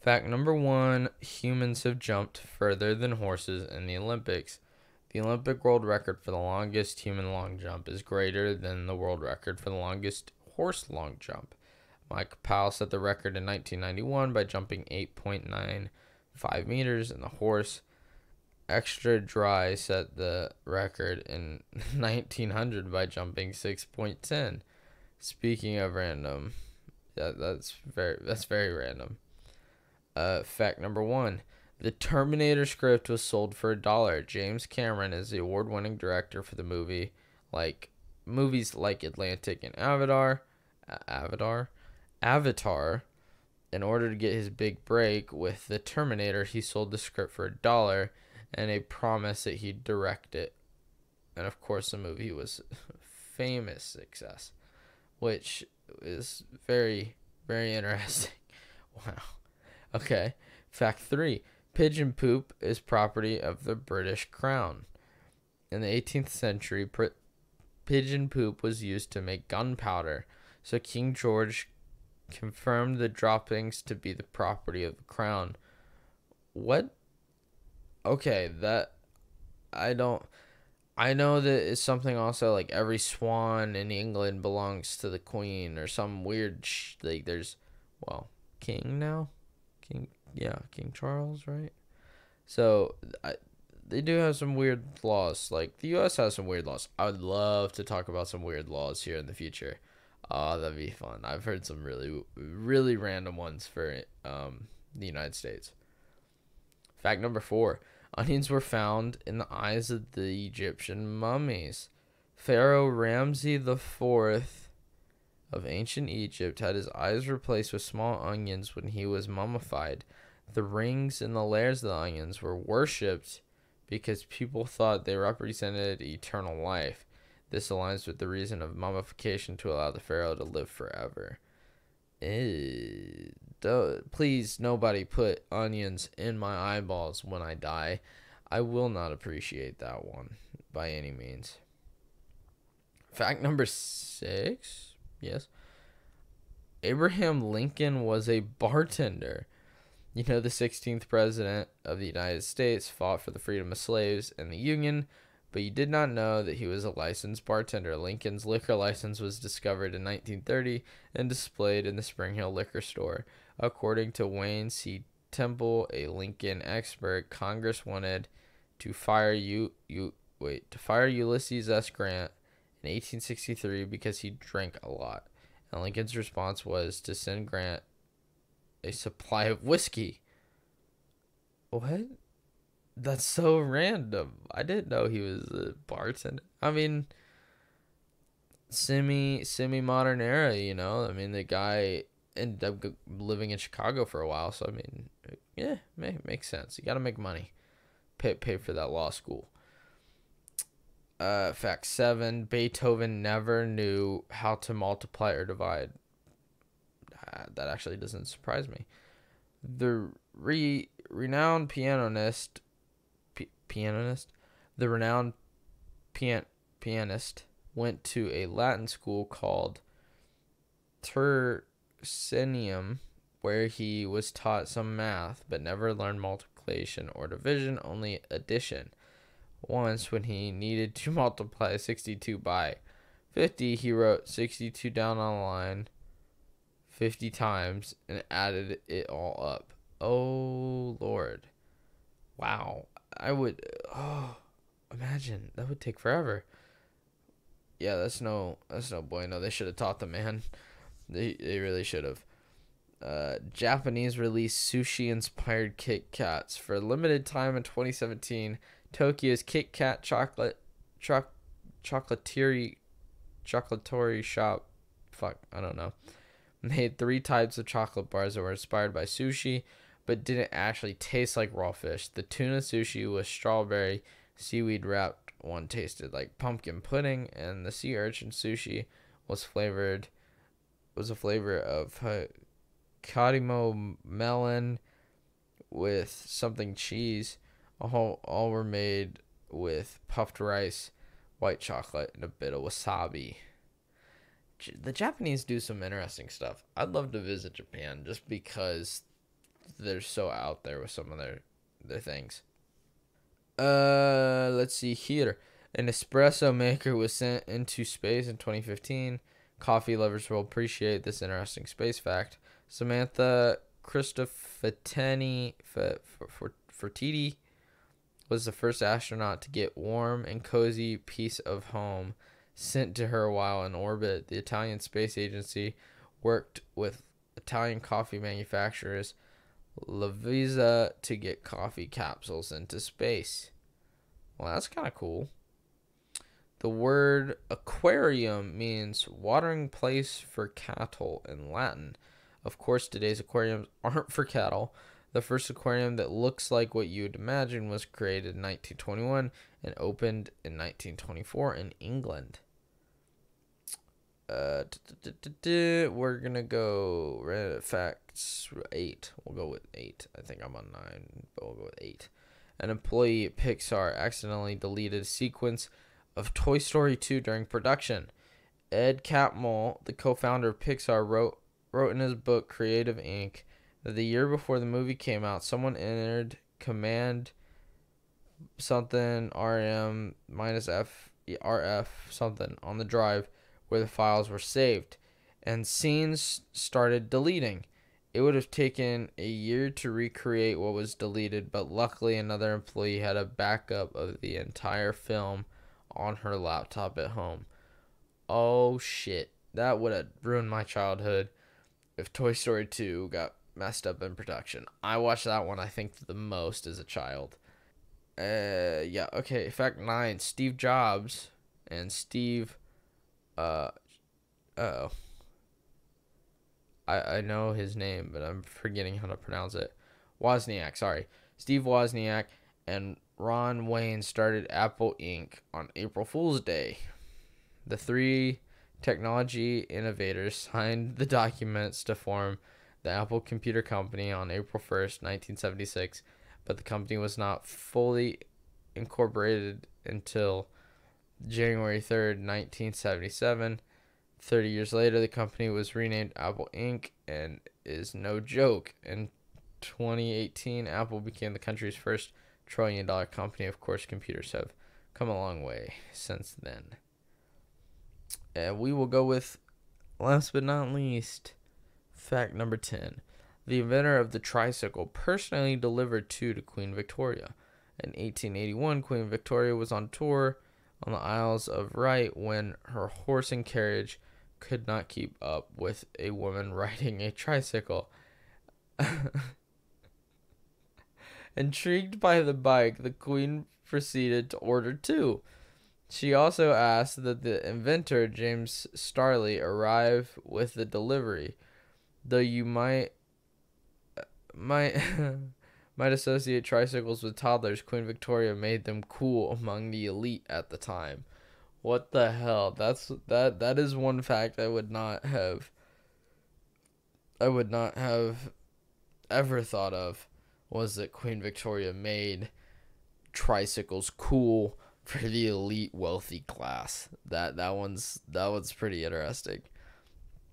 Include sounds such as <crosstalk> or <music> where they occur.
Fact number one humans have jumped further than horses in the Olympics. The Olympic world record for the longest human long jump is greater than the world record for the longest horse long jump. Mike Powell set the record in 1991 by jumping 8.95 meters, and the horse Extra Dry set the record in <laughs> 1900 by jumping 6.10. Speaking of random, that, that's very that's very random. Uh, fact number one: the Terminator script was sold for a dollar. James Cameron is the award-winning director for the movie, like movies like Atlantic and Avatar, uh, Avatar, Avatar. In order to get his big break with the Terminator, he sold the script for a dollar and a promise that he'd direct it. And of course, the movie was <laughs> famous success, which is very, very interesting. <laughs> Wow. Okay. Fact three pigeon poop is property of the British Crown. In the 18th century, pr- pigeon poop was used to make gunpowder, so King George confirmed the droppings to be the property of the crown. What okay, that I don't. I know that it's something also like every swan in England belongs to the queen or some weird sh- like there's well king now, king yeah King Charles right. So I, they do have some weird laws. Like the U.S. has some weird laws. I would love to talk about some weird laws here in the future. Oh, that'd be fun. I've heard some really really random ones for um the United States. Fact number four Onions were found in the eyes of the Egyptian mummies. Pharaoh Ramses IV of ancient Egypt had his eyes replaced with small onions when he was mummified. The rings and the layers of the onions were worshipped because people thought they represented eternal life. This aligns with the reason of mummification to allow the pharaoh to live forever. Please nobody put onions in my eyeballs when I die. I will not appreciate that one by any means. Fact number six. Yes. Abraham Lincoln was a bartender. You know, the 16th president of the United States fought for the freedom of slaves and the Union, but you did not know that he was a licensed bartender. Lincoln's liquor license was discovered in 1930 and displayed in the Spring Hill liquor store. According to Wayne C. Temple, a Lincoln expert, Congress wanted to fire you you wait to fire Ulysses S. Grant in 1863 because he drank a lot. And Lincoln's response was to send Grant a supply of whiskey. What? That's so random. I didn't know he was a bartender. I mean, semi semi modern era, you know. I mean, the guy ended up living in Chicago for a while, so I mean, yeah, makes sense. You got to make money, pay pay for that law school. Uh, fact seven: Beethoven never knew how to multiply or divide. Uh, that actually doesn't surprise me. The re renowned pianist, p- pianist, the renowned pian- pianist went to a Latin school called Tur Senium, where he was taught some math but never learned multiplication or division, only addition. Once, when he needed to multiply 62 by 50, he wrote 62 down on a line 50 times and added it all up. Oh, Lord. Wow. I would. Oh, imagine. That would take forever. Yeah, that's no. That's no bueno. They should have taught the man. They they really should have. Uh, Japanese released sushi inspired Kit Kats for a limited time in 2017. Tokyo's Kit Kat chocolate choc chocolatieri chocolatory shop fuck I don't know <laughs> made three types of chocolate bars that were inspired by sushi but didn't actually taste like raw fish. The tuna sushi was strawberry seaweed wrapped one tasted like pumpkin pudding and the sea urchin sushi was flavored was a flavor of Hokkaido melon with something cheese. All, all were made with puffed rice, white chocolate, and a bit of wasabi. The Japanese do some interesting stuff. I'd love to visit Japan just because they're so out there with some of their their things. Uh, let's see here. An espresso maker was sent into space in 2015. Coffee lovers will appreciate this interesting space fact. Samantha Cristoforetti Fertitti was the first astronaut to get warm and cozy piece of home sent to her while in orbit. The Italian Space Agency worked with Italian coffee manufacturers Lavazza to get coffee capsules into space. Well, that's kind of cool. The word aquarium means watering place for cattle in Latin. Of course, today's aquariums aren't for cattle. The first aquarium that looks like what you'd imagine was created in 1921 and opened in 1924 in England. Uh, we're gonna go right, facts eight. We'll go with eight. I think I'm on nine, but we'll go with eight. An employee at Pixar accidentally deleted a sequence of Toy Story 2 during production. Ed Catmull, the co-founder of Pixar, wrote wrote in his book Creative Inc. that the year before the movie came out, someone entered command something rm minus f rf something on the drive where the files were saved, and scenes started deleting. It would have taken a year to recreate what was deleted, but luckily another employee had a backup of the entire film on her laptop at home. Oh shit, that would have ruined my childhood if Toy Story 2 got messed up in production. I watched that one, I think, the most as a child. Uh, yeah, okay. Fact 9 Steve Jobs and Steve uh oh. I I know his name, but I'm forgetting how to pronounce it. Wozniak, sorry. Steve Wozniak and Ron Wayne started Apple Inc. on April Fool's Day. The three technology innovators signed the documents to form the Apple Computer Company on April 1st, 1976, but the company was not fully incorporated until January 3rd, 1977. 30 years later, the company was renamed Apple Inc. and is no joke. In 2018, Apple became the country's first trillion dollar company. Of course, computers have come a long way since then. And we will go with, last but not least, fact number 10. The inventor of the tricycle personally delivered two to Queen Victoria. In 1881, Queen Victoria was on tour on the Isles of Wight when her horse and carriage could not keep up with a woman <laughs> riding a tricycle. <laughs> Intrigued by the bike, the queen proceeded to order two. She also asked that the inventor, James Starley, arrive with the delivery, though you might might <laughs> might associate tricycles with toddlers, Queen Victoria made them cool among the elite at the time. What the hell? That's that that is one fact I would not have I would not have ever thought of was that Queen Victoria made tricycles cool for the elite wealthy class. That that one's that one's pretty interesting.